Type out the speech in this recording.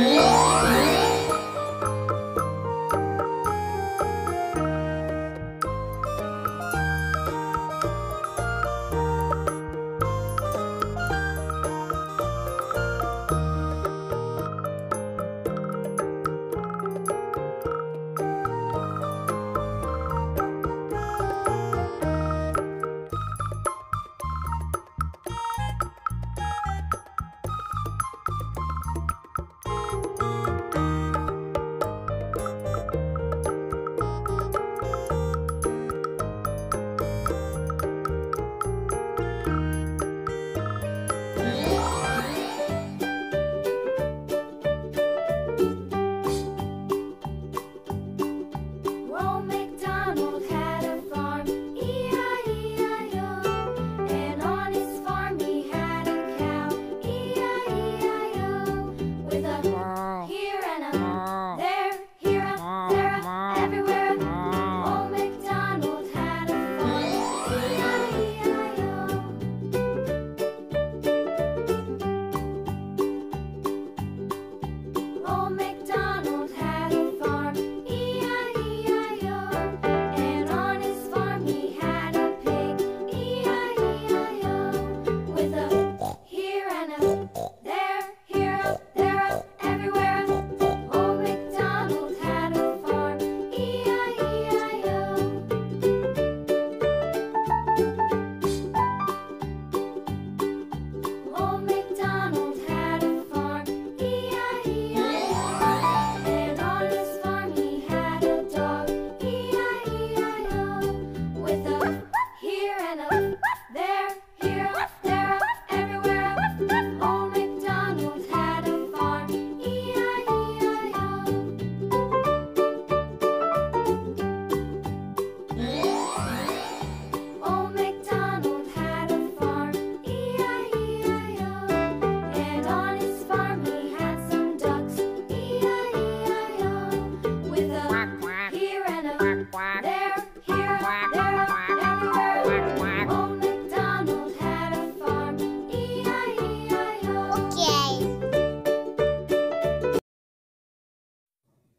Yeah.